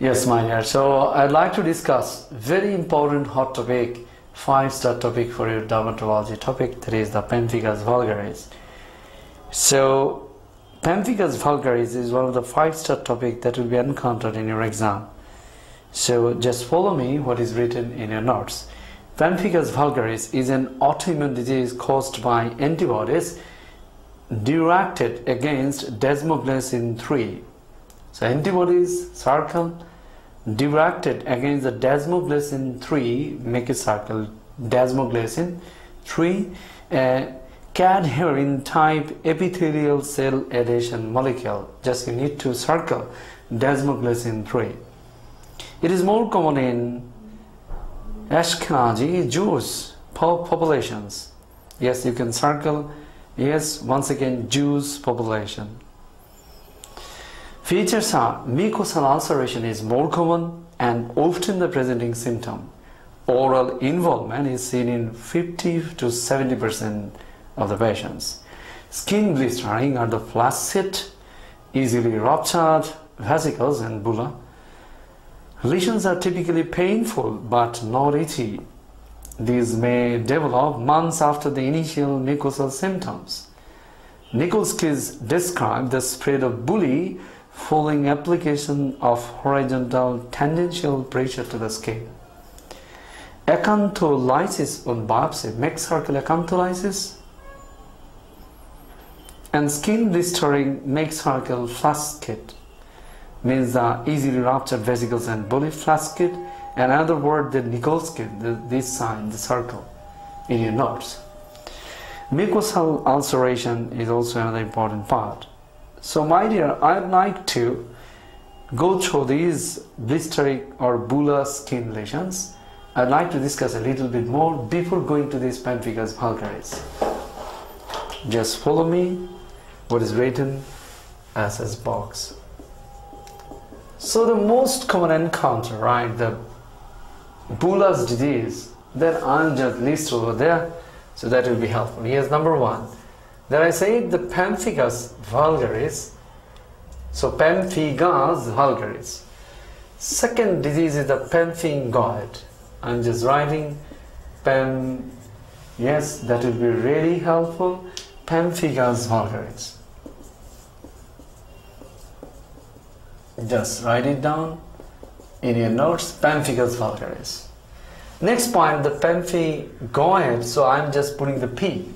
Yes, my dear. So I'd like to discuss very important hot topic, five-star topic for your dermatology topic. That is the pemphigus vulgaris. So pemphigus vulgaris is one of the five-star topic that will be encountered in your exam. So just follow me what is written in your notes. Pemphigus vulgaris is an autoimmune disease caused by antibodies directed against desmoglein 3. So antibodies circle directed against the desmoglein 3 make a circle desmoglein 3 uh, cadherin type epithelial cell adhesion molecule. Just you need to circle desmoglein 3 it is more common in Ashkenazi Jews populations. Yes you can circle. Yes once again Jews population Features are mucosal ulceration is more common and often the presenting symptom. Oral involvement is seen in 50 to 70% of the patients. Skin blistering are the flaccid, easily ruptured vesicles and bulla. Lesions are typically painful but not itchy. These may develop months after the initial mucosal symptoms. Nikolsky's described the spread of bullae following application of horizontal tangential pressure to the skin. Acantholysis on biopsy, makes circle acantholysis and skin blistering makes circle flaccid means the easily ruptured vesicles and bullae flaccid and another word the Nikolsky, the, this sign, the circle in your notes. Mucosal ulceration is also another important part. So my dear, I'd like to go through these blistering or bulla skin lesions. I'd like to discuss a little bit more before going to these pemphigus vulgaris. Just follow me what is written as a box. So the most common encounter, right, the bulla's disease, then I'll just list over there, so that will be helpful. Here's number one, then I say the pemphigus vulgaris. So pemphigus vulgaris. Second disease is the pemphigoid. I'm just writing pem. Yes, that will be really helpful. Pemphigus vulgaris. Just write it down in your notes. Pemphigus vulgaris. Next point, the pemphigoid. So I'm just putting the P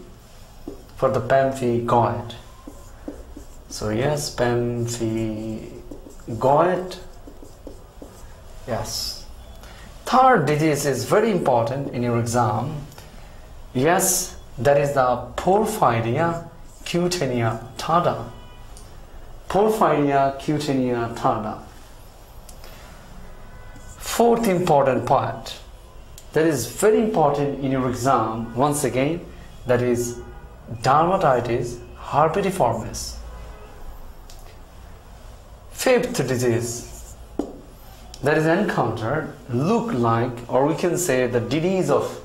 for the pemphigoid. So yes, pemphigoid. Yes. Third disease is very important in your exam. Yes, that is the porphyria cutanea tarda. Porphyria cutanea tarda. Fourth important part that is very important in your exam once again that is dermatitis herpetiformis. Fifth disease that is encountered look like or we can say the disease of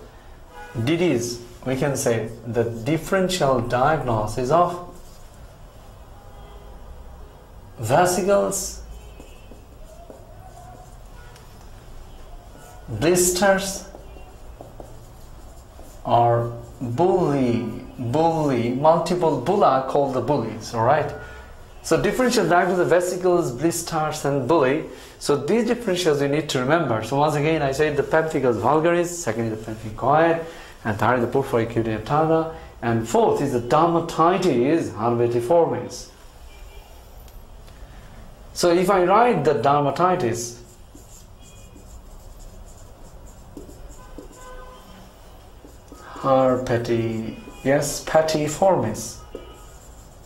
disease we can say the differential diagnosis of vesicles blisters or bullae bullae, multiple bulla called the bullies, all right? So differential the vesicles, blisters, and bullae. So these differentials you need to remember. So once again, I said the pemphigus vulgaris, second is the pemphigoid, and third is the porphyria cutanea and fourth is the dermatitis herpetiformis. So if I write the dermatitis, herpeti Yes, petiformis.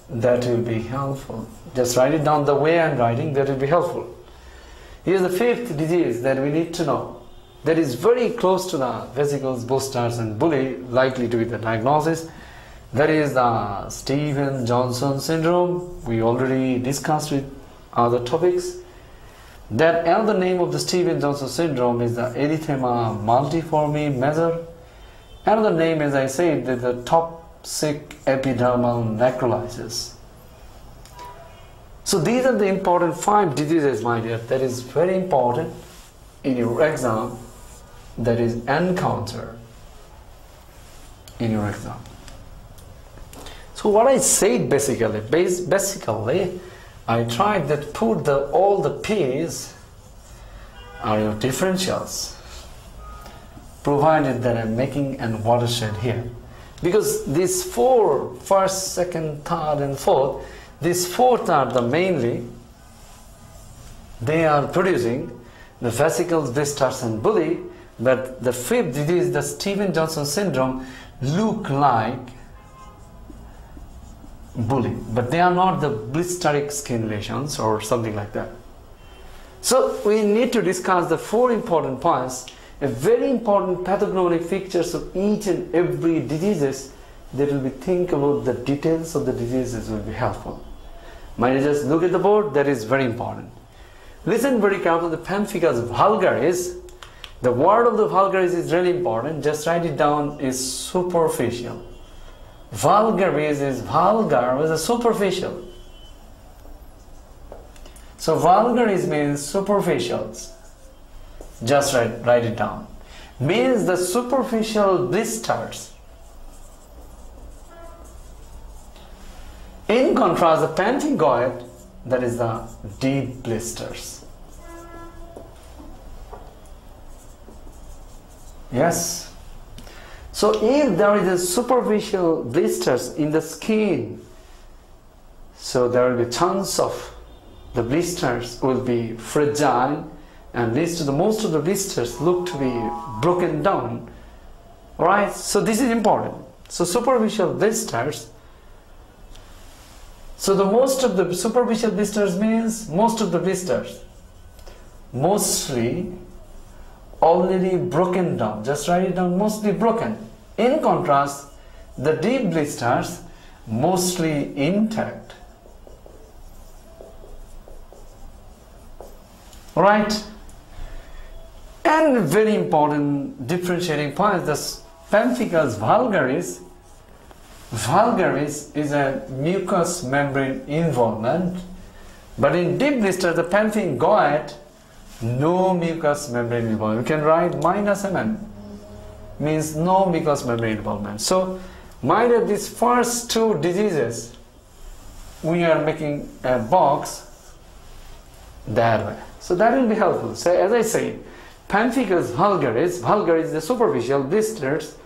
That will be helpful. Just write it down the way I'm writing, that will be helpful. Here's the fifth disease that we need to know. That is very close to the vesicles, blisters, and bullae, likely to be the diagnosis. That is the Stevens-Johnson syndrome. We already discussed with other topics. That other name of the Stevens-Johnson syndrome is the erythema multiforme major Another name, as I said, is the toxic epidermal necrolysis. So these are the important five diseases, my dear, that is very important in your exam that is encounter in your exam. So what I said basically, basically, I tried that put the all the p's are your differentials, provided that I'm making an watershed here. Because these four, first, second, third, and fourth, these fourth are the mainly, they are producing the vesicles, blisters, and bullae, but the fifth disease, the Stevens-Johnson syndrome, look like bullae, but they are not the blisteric skin lesions or something like that. So we need to discuss the four important points, a very important pathognomonic features of each and every diseases that will be think about the details of the diseases will be helpful. Just look at the board, that is very important. Listen very carefully, the pemphigus vulgaris, the word of the vulgaris is really important, just write it down, is superficial. Vulgaris is vulgar, is a superficial. So vulgaris means superficials. Just write, write it down. Means the superficial blisters. In contrast, the pemphigoid, that is the deep blisters. Yes. So if there is a superficial blisters in the skin, so there will be chance of the blisters will be fragile and the most of the blisters look to be broken down right? So this is important. So superficial blisters so the most of the superficial blisters means most of the blisters mostly already broken down. Just write it down mostly broken. In contrast the deep blisters mostly intact. Right and very important differentiating point the pemphigus vulgaris. Vulgaris is a mucous membrane involvement but in deep blister the pemphigoid no mucous membrane involvement. You can write minus mn means no mucous membrane involvement. So that these first two diseases we are making a box that way. So that will be helpful. So as I say, pemphigus vulgaris, vulgaris the superficial blisters,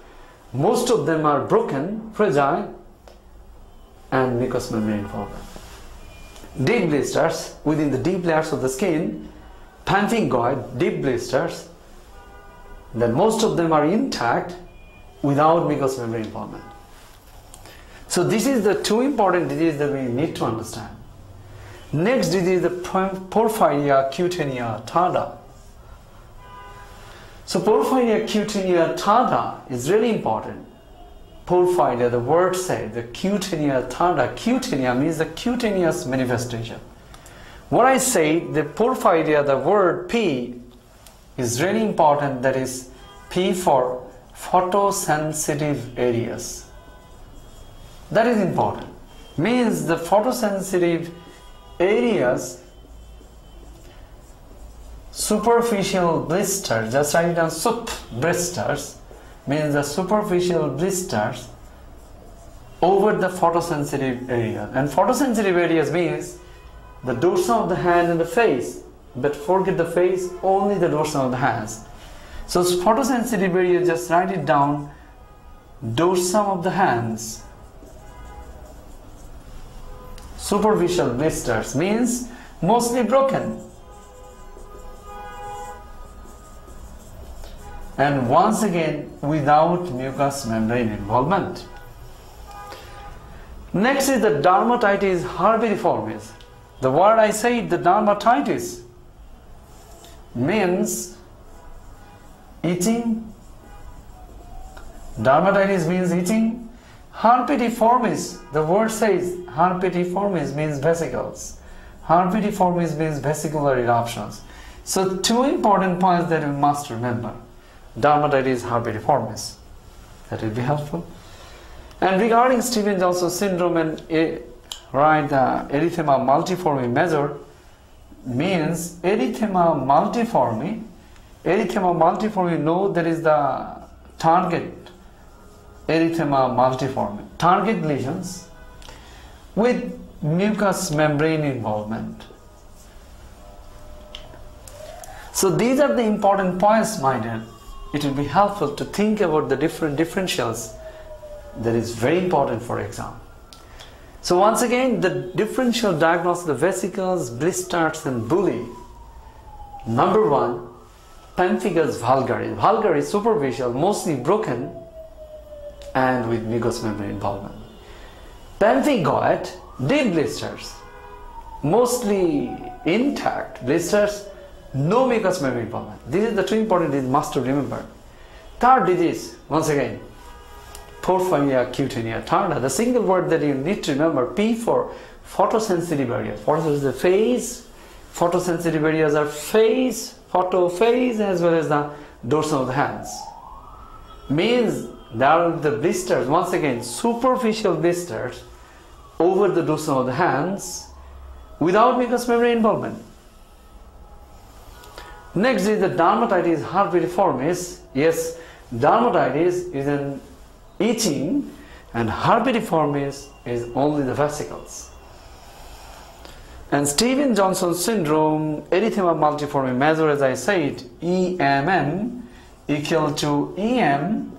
most of them are broken, fragile, and mucous membrane formed. Deep blisters within the deep layers of the skin, pemphigoid, deep blisters, then most of them are intact without mucous membrane formation. So this is the two important diseases that we need to understand. Next disease is the Porphyria cutanea tarda. So Porphyria cutanea tarda is really important. Porphyria, the word said, the cutanea tarda. Cutanea means the cutaneous manifestation. What I say, the Porphyria, the word P is really important. That is P for photosensitive areas. That is important. Means the photosensitive areas superficial blisters just write it down sup blisters means the superficial blisters over the photosensitive area. And photosensitive areas means the dorsum of the hand and the face but forget the face only the dorsum of the hands. So photosensitive area just write it down dorsum of the hands. Superficial blisters means mostly broken. And once again, without mucous membrane involvement. Next is the dermatitis herpetiformis. The word I said, the dermatitis, means itching. Dermatitis means itching Herpetiformis, the word says herpetiformis means vesicles. Herpetiformis means vesicular eruptions. So two important points that we must remember. Dermatitis herpetiformis. That will be helpful. And regarding Stevens-Johnson syndrome and a write the uh, erythema multiforme major means erythema multiforme. Erythema multiforme, no, there is the target erythema multiforme, target lesions with mucous membrane involvement. So these are the important points, my dear. It will be helpful to think about the different differentials that is very important for exam. So once again, the differential diagnosis of the vesicles, blisters and bullae. Number one, pemphigus vulgaris. Vulgaris superficial, mostly broken and with mucous membrane involvement. Pemphigoid, deep blisters, mostly intact blisters, no mucous membrane involvement. This is the two important things must to remember. Third disease, once again, porphyria cutanea tarda. The single word that you need to remember, P for photosensitive areas. Is the phase? Photosensitive areas are face, photophase as well as the dorsum of the hands. Means there are the blisters, once again, superficial blisters over the dorsum of the hands without mucous membrane involvement. Next is the dermatitis herpetiformis. Yes, dermatitis is an itching and herpetiformis is only the vesicles. And Stevens-Johnson syndrome, erythema multiforme major as I said, EMM equal to EM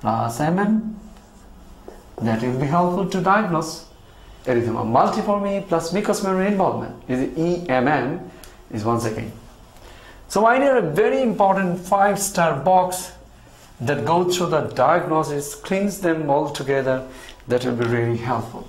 plus MM. That will be helpful to diagnose erythema multiforme plus mucous membrane involvement. Is EMM is once again. So I need a very important five star box that go through the diagnosis, cleans them all together. That will be really helpful.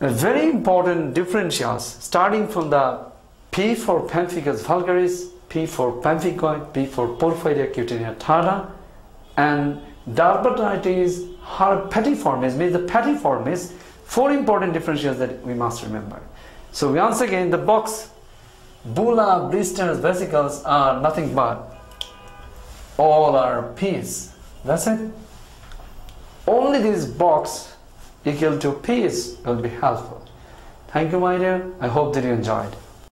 A very important differentials starting from the P for pemphigus vulgaris, P for pemphigoid, P for porphyria cutanea tarda, and dermatitis herpetiformis means the petiformis. Four important differentials that we must remember. So once again, the box bulla, blisters, vesicles are nothing but all are P's. That's it. Only this box equal to P's will be helpful. Thank you, my dear. I hope that you enjoyed.